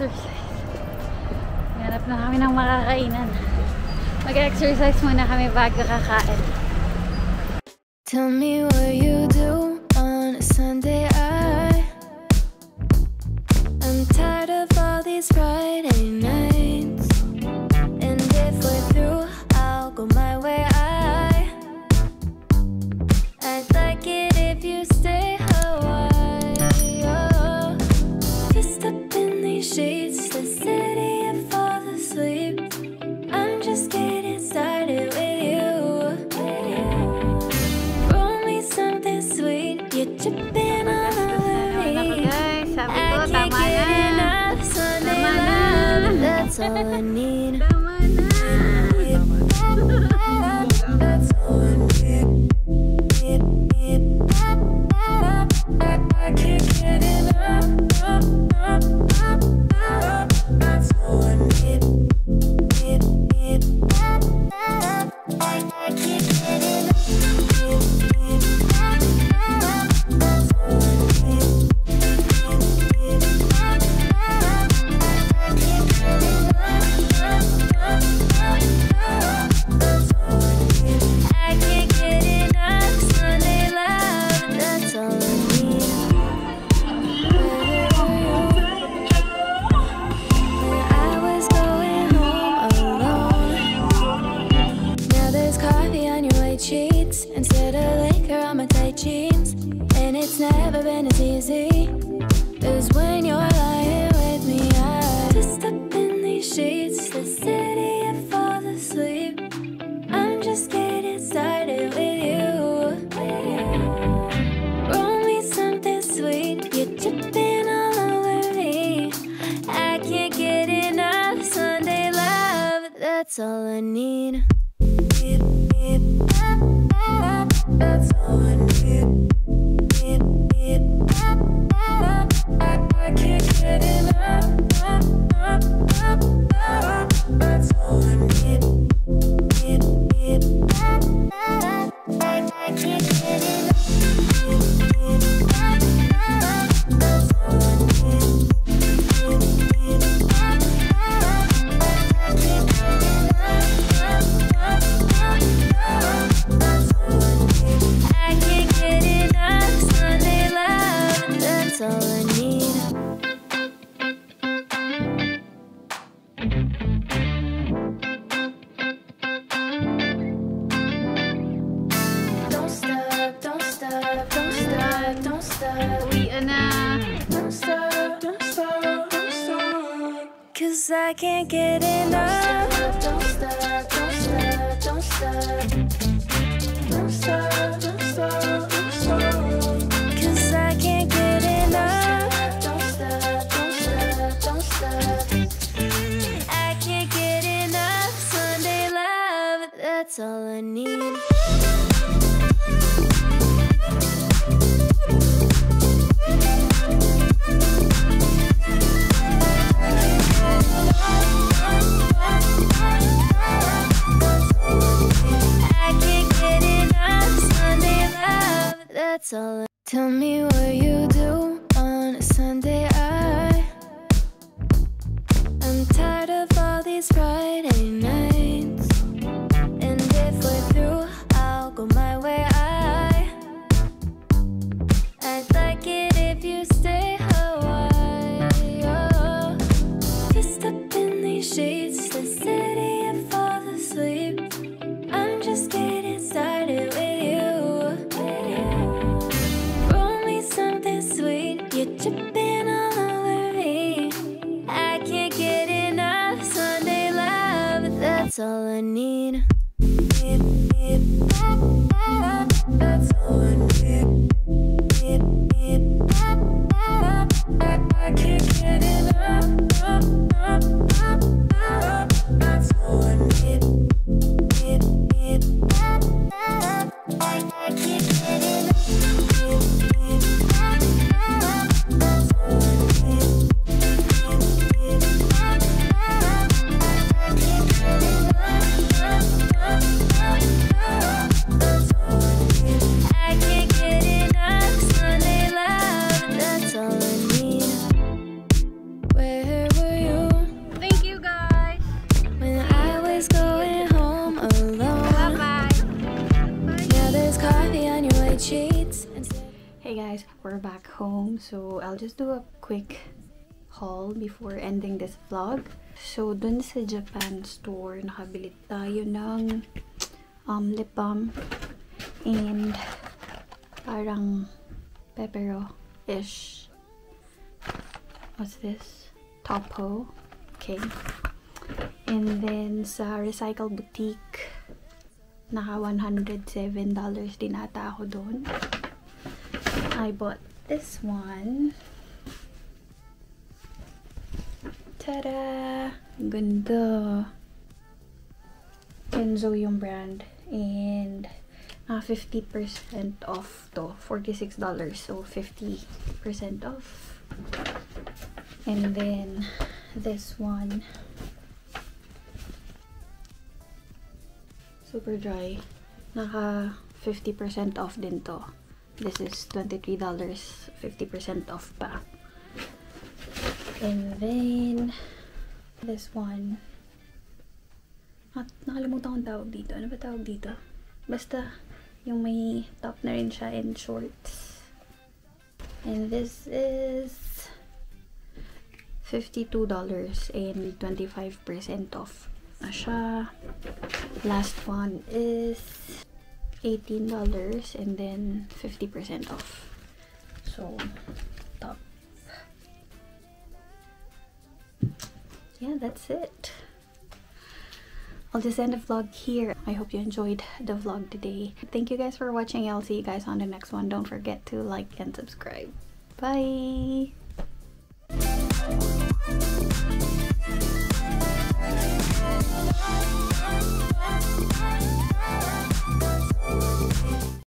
mag-exercise. Hanap na kami ng makakainan. Mag-exercise muna kami bago kakain. Tell me what you enough Sunday Tama na. love. That's all I need. Sheets instead of liquor on my tight jeans, and it's never been as easy as when you're lying with me. I just up in these sheets, That's all Cause I can't get enough. Don't stop, don't stop, don't stop. Don't stop, don't stop, don't stop. Cause I can't get enough. Don't stop, don't stop, don't stop. I can't get enough Sunday love. That's all I need. Tell me what you do on a Sunday. I I'm tired of all these Friday nights. And if we're through, I'll go my way. I I'd like it if you stay a while. Oh, just up in these sheets, the city That's all I need. Back home. So I'll just do a quick haul before ending this vlog. So dun sa Japan store, nakabili tayo ng um, lip balm and parang pepero-ish. What's this? Topo. Okay. And then sa Recycle Boutique, naka $107 din ata ako doon. I bought this one. Tada! Ganda! Kenzo yung brand. And uh, 50% off to. $46. So, 50% off. And then, this one. Super dry. Naka 50% off din to. This is $23. 50% off pa. And then, this one. At nakalimutan kong tawag dito. Ano ba tawag dito? Basta, yung may top na rin siya and shorts. And this is $52 and 25% off na siya. Last one is $18 and then 50% off. So, top. Yeah, that's it. I'll just end the vlog here. I hope you enjoyed the vlog today. Thank you guys for watching. I'll see you guys on the next one. Don't forget to like and subscribe. Bye!